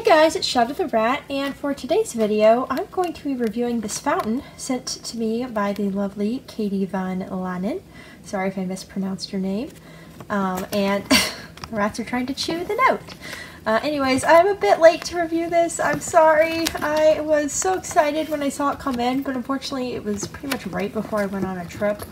Hey guys, it's Shadow the Rat, and for today's video, I'm going to be reviewing this fountain sent to me by the lovely Katie Van Lanen. Sorry if I mispronounced your name. Um, and rats are trying to chew the note. Uh, anyways, I'm a bit late to review this. I'm sorry. I was so excited when I saw it come in, but unfortunately it was pretty much right before I went on a trip.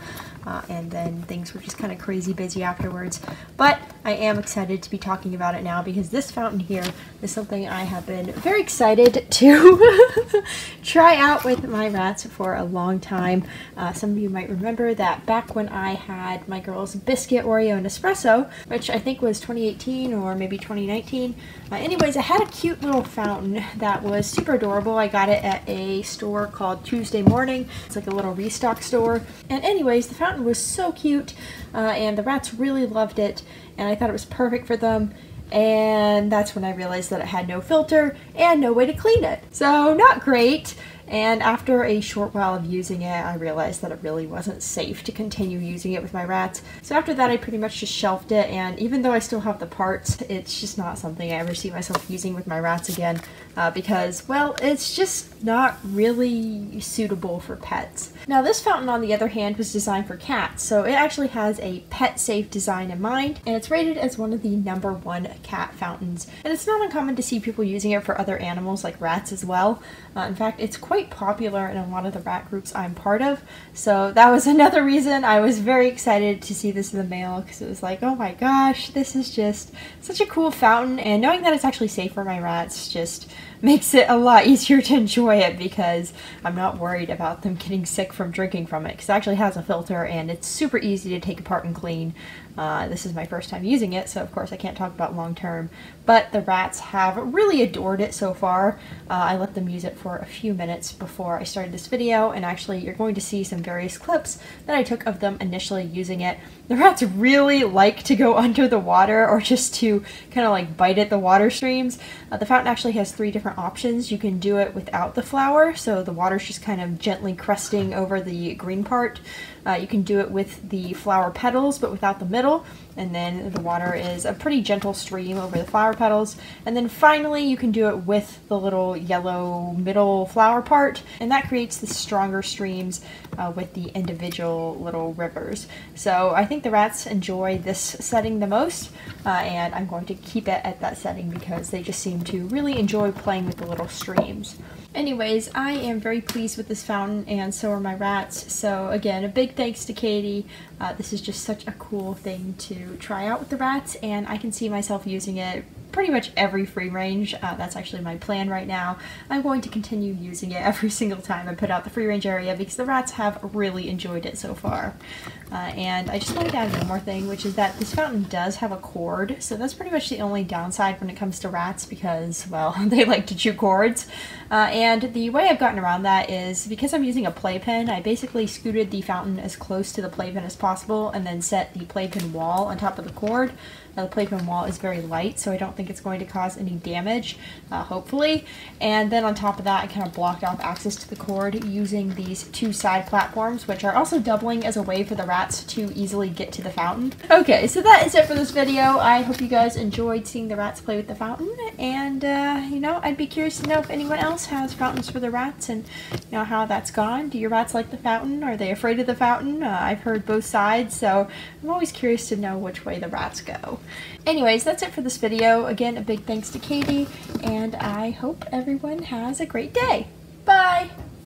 Uh, and then things were just kind of crazy busy afterwards. But I am excited to be talking about it now because this fountain here is something I have been very excited to try out with my rats for a long time. Uh, some of you might remember that back when I had my girls Biscuit, Oreo, and Espresso, which I think was 2018 or maybe 2019. Uh, anyways, I had a cute little fountain that was super adorable. I got it at a store called Tuesday Morning. It's like a little restock store. And anyways, the fountain was so cute uh, and the rats really loved it and I thought it was perfect for them and that's when I realized that it had no filter and no way to clean it. So not great. And after a short while of using it, I realized that it really wasn't safe to continue using it with my rats. So after that, I pretty much just shelved it, and even though I still have the parts, it's just not something I ever see myself using with my rats again, uh, because, well, it's just not really suitable for pets. Now this fountain, on the other hand, was designed for cats, so it actually has a pet-safe design in mind, and it's rated as one of the number one cat fountains. And it's not uncommon to see people using it for other animals like rats as well. Uh, in fact, it's quite quite popular in a lot of the rat groups I'm part of. So that was another reason I was very excited to see this in the mail because it was like, oh my gosh, this is just such a cool fountain. And knowing that it's actually safe for my rats just makes it a lot easier to enjoy it because I'm not worried about them getting sick from drinking from it because it actually has a filter and it's super easy to take apart and clean. Uh, this is my first time using it, so of course I can't talk about long term, but the rats have really adored it so far. Uh, I let them use it for a few minutes before I started this video, and actually you're going to see some various clips that I took of them initially using it. The rats really like to go under the water or just to kind of like bite at the water streams. Uh, the fountain actually has three different options. You can do it without the flower, so the water's just kind of gently crusting over the green part. Uh, you can do it with the flower petals, but without the middle. And then the water is a pretty gentle stream over the flower petals. And then finally, you can do it with the little yellow middle flower part. And that creates the stronger streams uh, with the individual little rivers. So I think the rats enjoy this setting the most. Uh, and I'm going to keep it at that setting because they just seem to really enjoy playing with the little streams. Anyways, I am very pleased with this fountain and so are my rats. So again, a big thanks to Katie. Uh, this is just such a cool thing to try out with the rats and I can see myself using it pretty much every free range. Uh, that's actually my plan right now. I'm going to continue using it every single time I put out the free range area because the rats have really enjoyed it so far. Uh, and I just wanted to add one more thing, which is that this fountain does have a cord, so that's pretty much the only downside when it comes to rats because, well, they like to chew cords. Uh, and the way I've gotten around that is because I'm using a playpen, I basically scooted the fountain as close to the playpen as possible and then set the playpen wall on top of the cord. Now the playpen wall is very light, so I don't think it's going to cause any damage, uh, hopefully. And then on top of that, I kind of blocked off access to the cord using these two side platforms, which are also doubling as a way for the rats to easily get to the fountain. Okay, so that is it for this video. I hope you guys enjoyed seeing the rats play with the fountain, and, uh, you know, I'd be curious to know if anyone else has fountains for the rats and, you know, how that's gone. Do your rats like the fountain? Are they afraid of the fountain? Uh, I've heard both sides, so I'm always curious to know which way the rats go. Anyways, that's it for this video. Again, a big thanks to Katie, and I hope everyone has a great day. Bye!